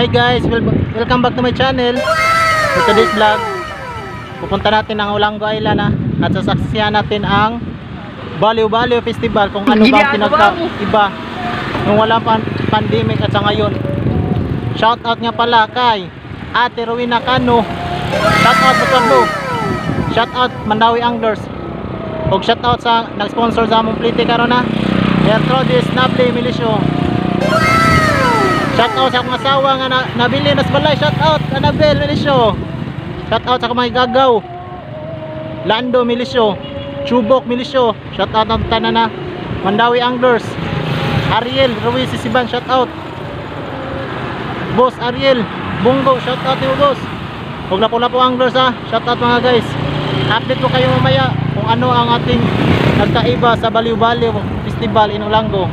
Hi guys, wel- welcome back to my channel. For today's vlog, pupunta natin ang Ulango Island ha, at sasaksihan natin ang Baliw Baliw Festival kung ano ba pinagkaiba nung wala pa pandemic at sa ngayon. Shout out nga pala kay Ate Rowena Cano. Shout out sa Tubo. Shout out Mandawi Anglers. Og shout out sa nag-sponsor sa among plite karon na. Gertrudis Nable Milisyo. Shout out sa akong asawa nga na, nabili nas balay. Shout out Annabel Milisyo. Shout out sa mga gagaw. Lando Milisyo. Chubok Milisyo. Shout out ng tanan na Mandawi Anglers. Ariel Ruiz Sisiban shout out. Boss Ariel Bungo shout out mo boss. Huwag na po na po anglers ha. Shout out mga guys. Update ko kayo mamaya kung ano ang ating nagkaiba sa Baliw Baliw Festival in Ulango.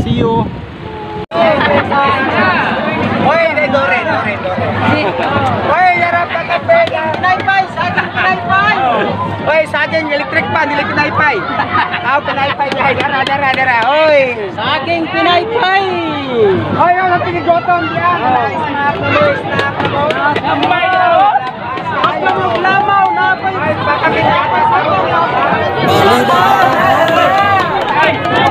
See you. Hoy, Dore, Dore, Dore. Hoy, yarap ka kape. Saging pinaypay. Hoy, saging electric pan, dili pinaypay. Aw, pinaypay dai, dara, dara, dara. Hoy. Saging pinaypay. Hoy, ang pinigoton diyan. Nice na pulis na pulis. Tambay daw. Ako mo lamaw na pa. Hoy, baka pinatas ako. Itong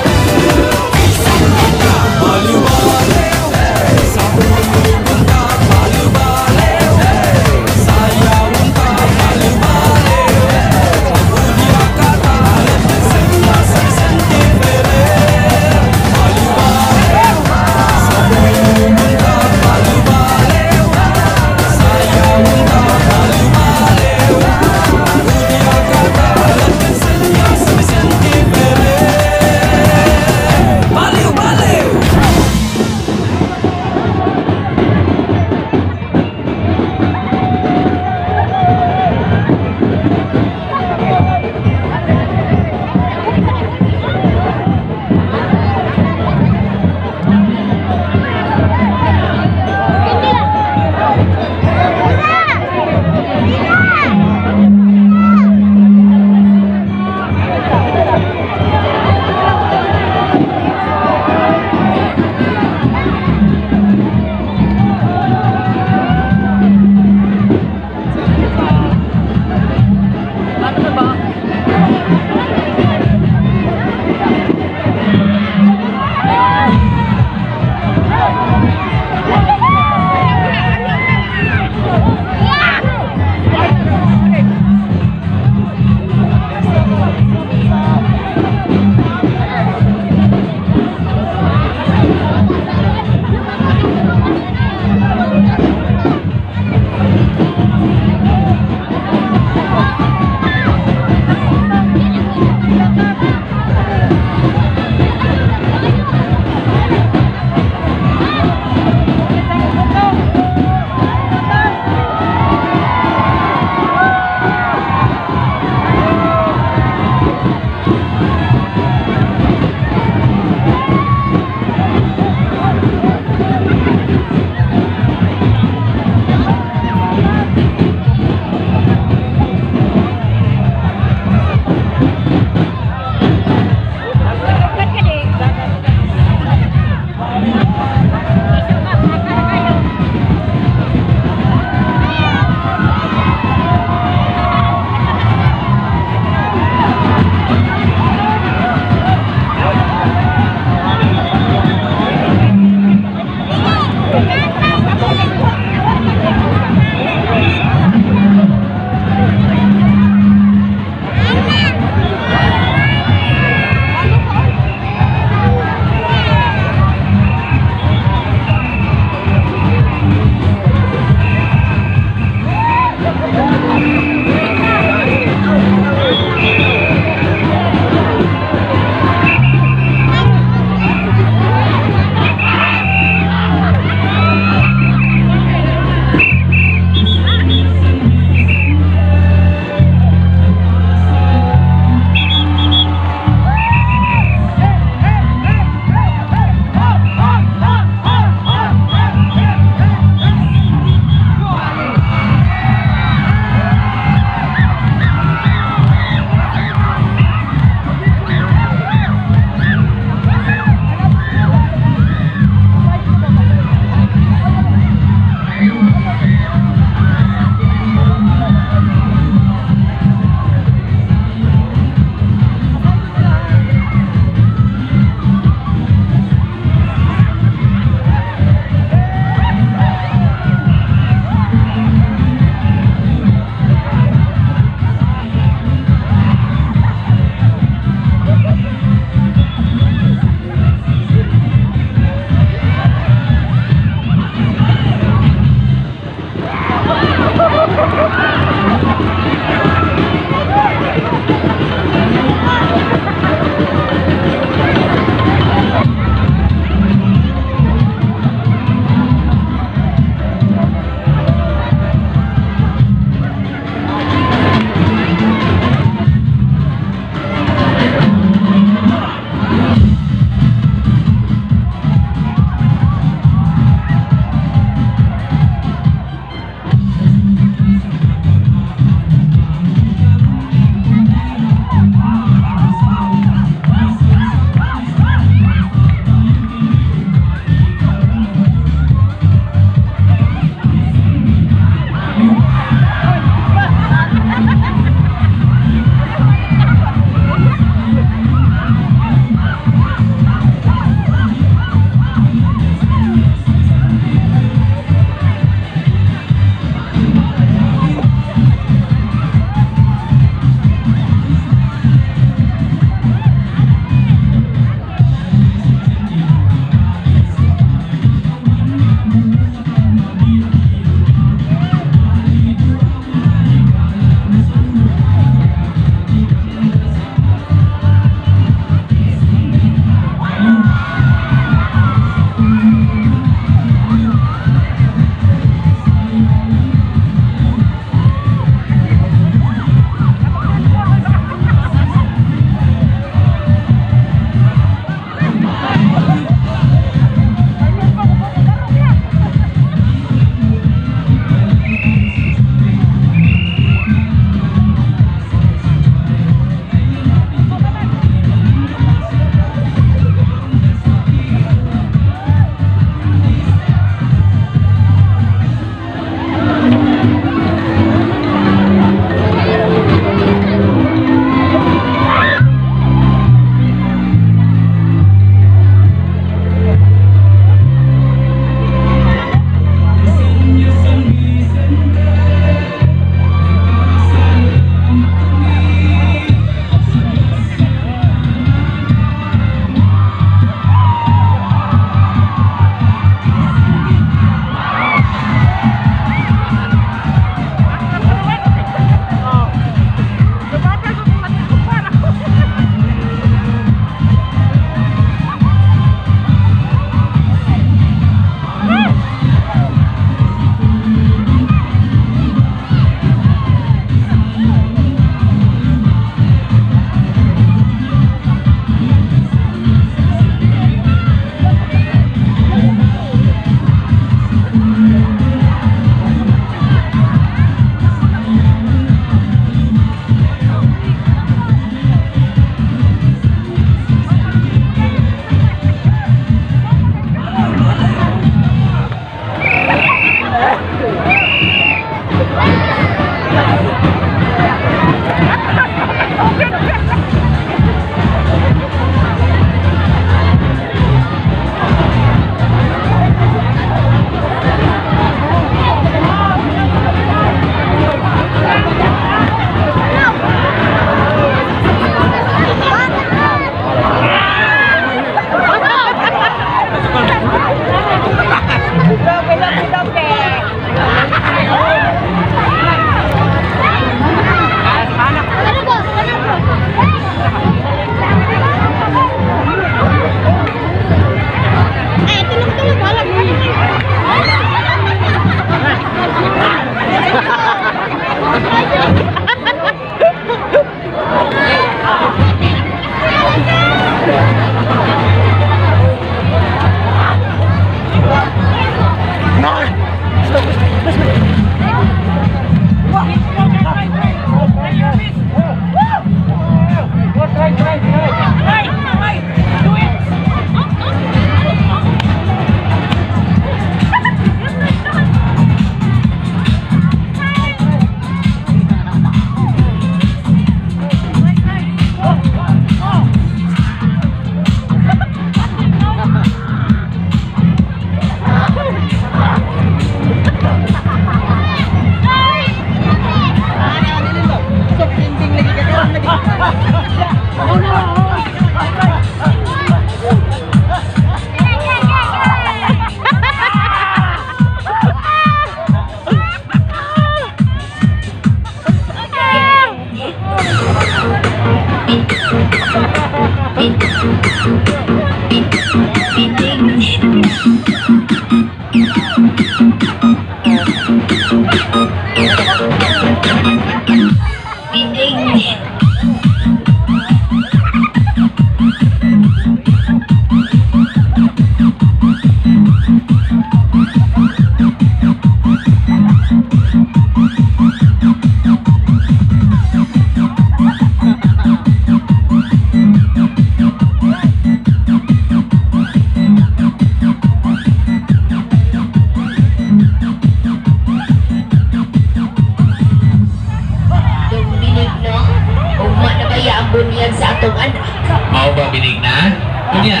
atong anak. Mao ba binig na? Kunya,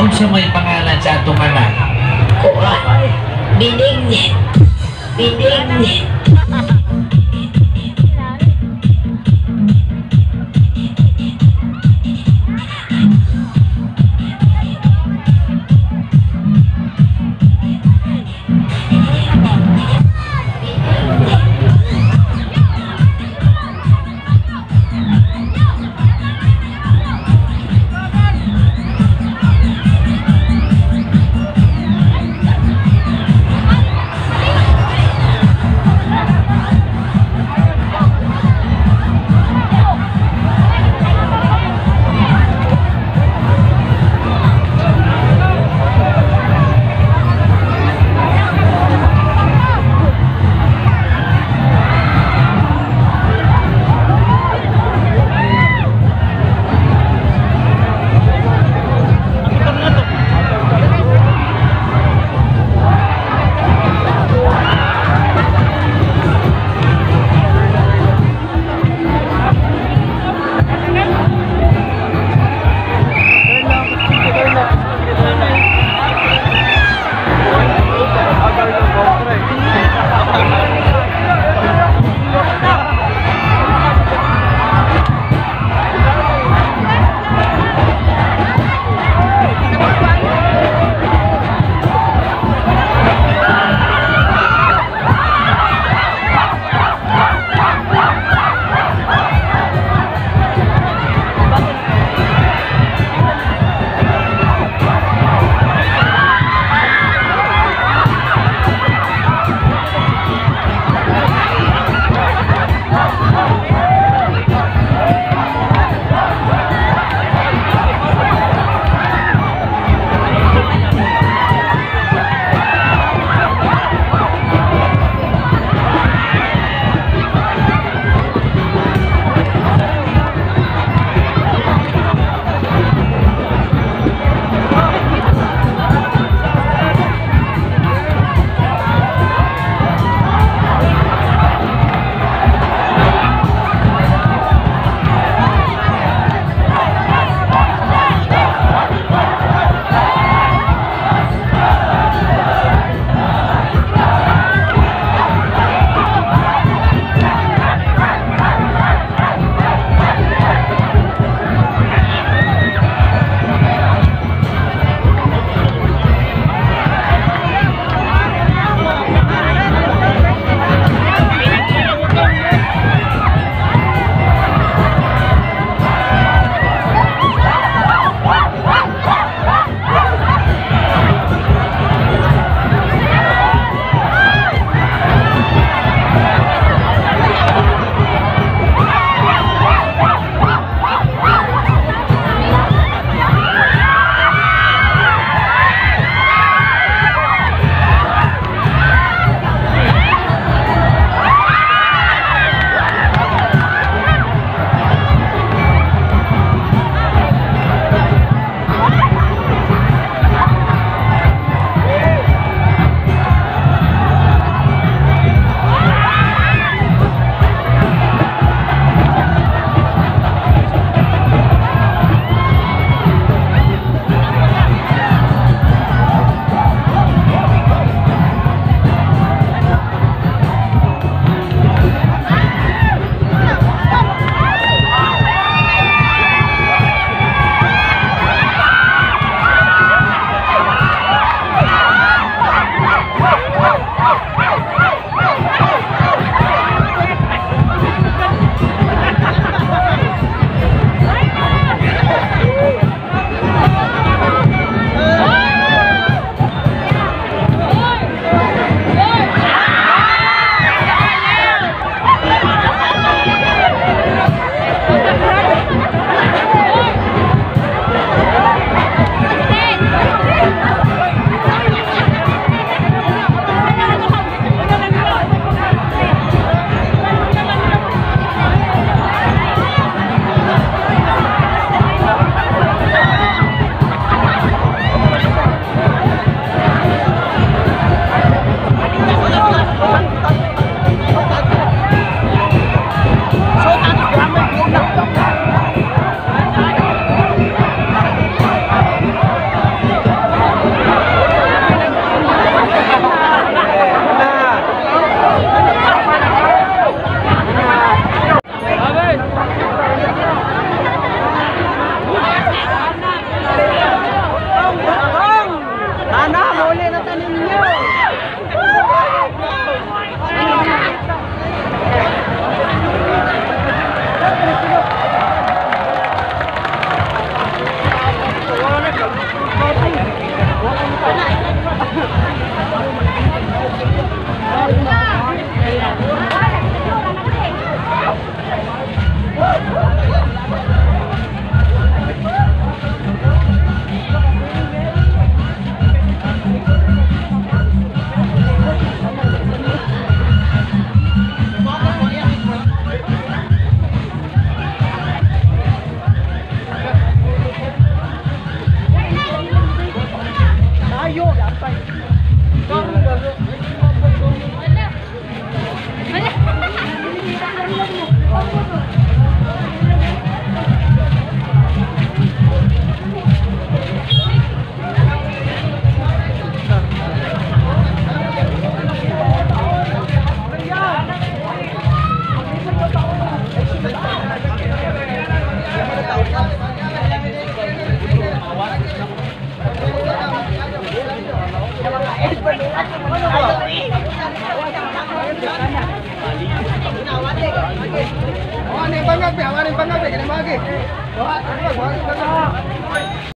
unsa may pangalan sa atong anak? Kuha, binig, binig.